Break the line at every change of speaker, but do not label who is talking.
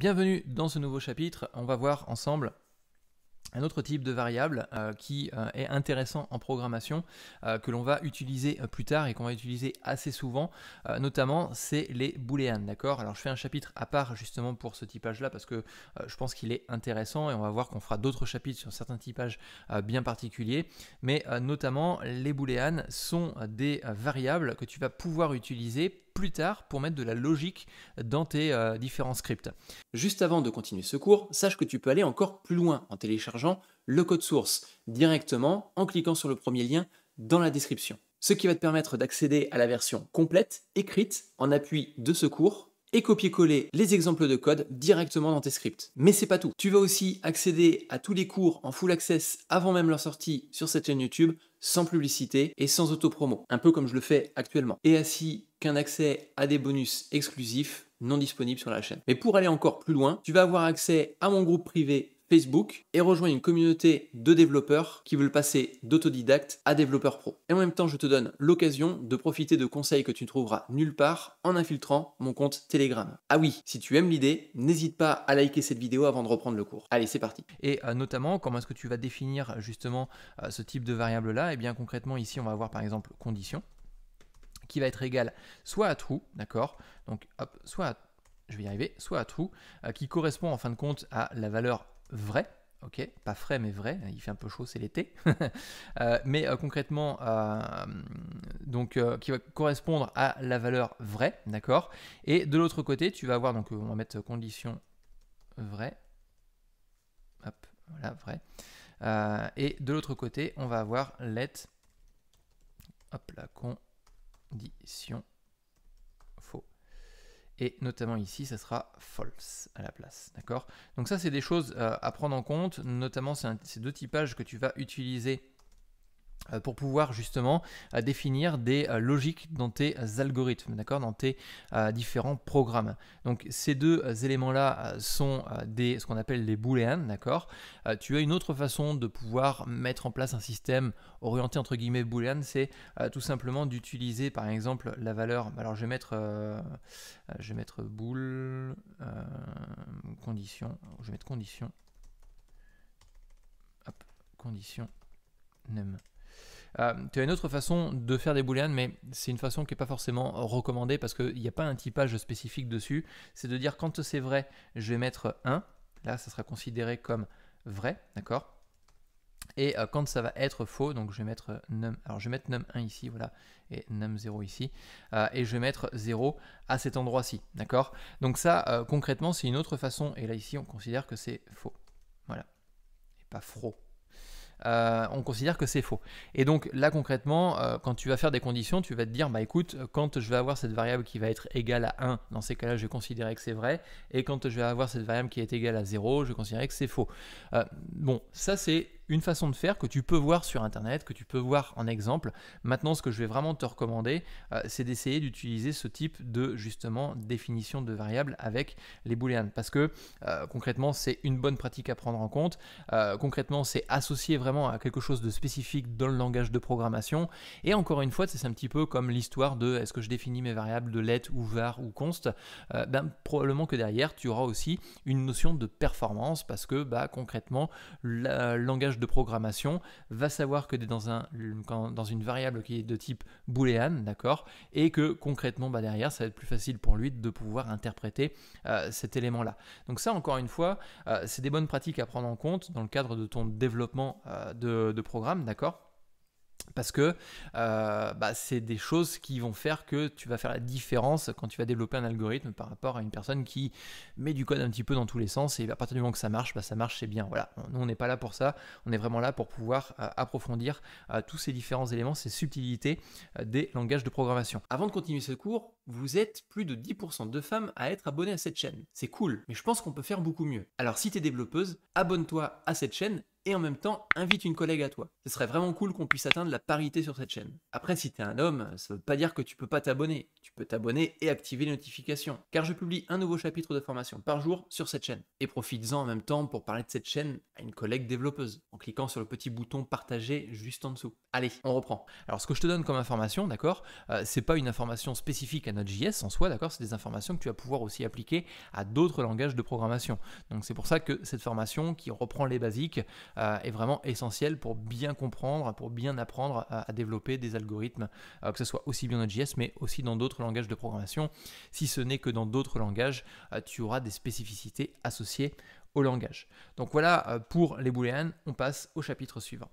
Bienvenue dans ce nouveau chapitre. On va voir ensemble un autre type de variable euh, qui euh, est intéressant en programmation, euh, que l'on va utiliser plus tard et qu'on va utiliser assez souvent, notamment c'est les booléennes, d'accord? Alors je fais un chapitre à part justement pour ce typage-là parce que je pense qu'il est intéressant et on va voir qu'on fera d'autres chapitres sur certains typages bien particuliers, mais notamment les booléennes sont des variables que tu vas pouvoir utiliser plus tard pour mettre de la logique dans tes euh, différents scripts. Juste avant de continuer ce cours, sache que tu peux aller encore plus loin en téléchargeant le code source directement en cliquant sur le premier lien dans la description. Ce qui va te permettre d'accéder à la version complète, écrite, en appui de ce cours et copier-coller les exemples de code directement dans tes scripts. Mais c'est pas tout. Tu vas aussi accéder à tous les cours en full access avant même leur sortie sur cette chaîne YouTube sans publicité et sans autopromo, un peu comme je le fais actuellement. Et ainsi qu'un accès à des bonus exclusifs non disponibles sur la chaîne. Mais pour aller encore plus loin, tu vas avoir accès à mon groupe privé Facebook et rejoindre une communauté de développeurs qui veulent passer d'autodidacte à développeur pro. Et en même temps, je te donne l'occasion de profiter de conseils que tu ne trouveras nulle part en infiltrant mon compte Telegram. Ah oui, si tu aimes l'idée, n'hésite pas à liker cette vidéo avant de reprendre le cours. Allez, c'est parti. Et euh, notamment, comment est-ce que tu vas définir justement euh, ce type de variable-là? Et eh bien concrètement, ici, on va avoir par exemple condition qui va être égal soit à true, d'accord? Donc hop, soit à je vais y arriver, soit à true, euh, qui correspond en fin de compte à la valeur vrai, ok, pas frais mais vrai, il fait un peu chaud, c'est l'été, euh, mais euh, concrètement, donc qui va correspondre à la valeur vraie, d'accord, et de l'autre côté, tu vas avoir, donc on va mettre condition vraie, hop, voilà, vrai, et de l'autre côté, on va avoir let, hop, la condition et notamment ici, ça sera false à la place. D'accord? Donc ça, c'est des choses euh, à prendre en compte, notamment ces deux typages que tu vas utiliser pour pouvoir justement euh, définir des euh, logiques dans tes algorithmes, d'accord, dans tes différents programmes. Donc ces deux éléments-là sont ce qu'on appelle les booléens, d'accord. tu as une autre façon de pouvoir mettre en place un système orienté entre guillemets booléen, c'est tout simplement d'utiliser par exemple la valeur. Alors je vais mettre, je vais mettre bool condition, je vais mettre condition, hop, condition num euh, tu as une autre façon de faire des booleans, mais c'est une façon qui n'est pas forcément recommandée parce qu'il n'y a pas un typage spécifique dessus. C'est de dire quand c'est vrai, je vais mettre 1. Là, ça sera considéré comme vrai, d'accord? Et euh, quand ça va être faux, donc je vais mettre num, alors je vais mettre num1 ici, voilà, et num0 ici, euh, et je vais mettre 0 à cet endroit-ci, d'accord? Donc ça, concrètement, c'est une autre façon, et là ici, on considère que c'est faux, voilà, et pas faux, euh, on considère que c'est faux. Et donc là concrètement, euh, quand tu vas faire des conditions, tu vas te dire, bah écoute, quand je vais avoir cette variable qui va être égale à 1, dans ces cas-là, je vais considérer que c'est vrai, et quand je vais avoir cette variable qui est égale à 0, je vais considérer que c'est faux. Euh, bon, ça c'est une façon de faire que tu peux voir sur Internet, que tu peux voir en exemple. Maintenant, ce que je vais vraiment te recommander, euh, c'est d'essayer d'utiliser ce type de justement définition de variables avec les booleans. Parce que euh, concrètement, c'est une bonne pratique à prendre en compte. Euh, concrètement, c'est associé vraiment à quelque chose de spécifique dans le langage de programmation. Et encore une fois, c'est un petit peu comme l'histoire de est-ce que je définis mes variables de let ou var ou const. ben, probablement que derrière, tu auras aussi une notion de performance parce que bah, concrètement, le langage de programmation va savoir que dans, un, dans une variable qui est de type boolean, d'accord Et que concrètement, bah, derrière, ça va être plus facile pour lui de pouvoir interpréter euh, cet élément-là. Donc ça, encore une fois, euh, c'est des bonnes pratiques à prendre en compte dans le cadre de ton développement euh, de, de programme, d'accord parce que euh, bah, c'est des choses qui vont faire que tu vas faire la différence quand tu vas développer un algorithme par rapport à une personne qui met du code un petit peu dans tous les sens et à partir du moment que ça marche, bah, ça marche, c'est bien. Voilà, nous on n'est pas là pour ça, on est vraiment là pour pouvoir euh, approfondir euh, tous ces différents éléments, ces subtilités des langages de programmation. Avant de continuer ce cours, vous êtes plus de 10% de femmes à être abonnées à cette chaîne. C'est cool, mais je pense qu'on peut faire beaucoup mieux. Alors si tu es développeuse, abonne-toi à cette chaîne et en même temps invite une collègue à toi. Ce serait vraiment cool qu'on puisse atteindre la parité sur cette chaîne. Après, si tu es un homme, ça veut pas dire que tu peux pas t'abonner. Tu peux t'abonner et activer les notifications, car je publie un nouveau chapitre de formation par jour sur cette chaîne. Et profites-en en même temps pour parler de cette chaîne à une collègue développeuse, en cliquant sur le petit bouton partager juste en dessous. Allez, on reprend. Alors ce que je te donne comme information, d'accord, euh, c'est pas une information spécifique à Node.js en soi, d'accord, c'est des informations que tu vas pouvoir aussi appliquer à d'autres langages de programmation. Donc c'est pour ça que cette formation qui reprend les basiques euh, est vraiment essentielle pour bien comprendre, pour bien apprendre à, développer des algorithmes, euh, que ce soit aussi bien Node.js, mais aussi dans d'autres langages de programmation. Si ce n'est que dans d'autres langages, tu auras des spécificités associées au langage. Donc voilà pour les booléennes, on passe au chapitre suivant.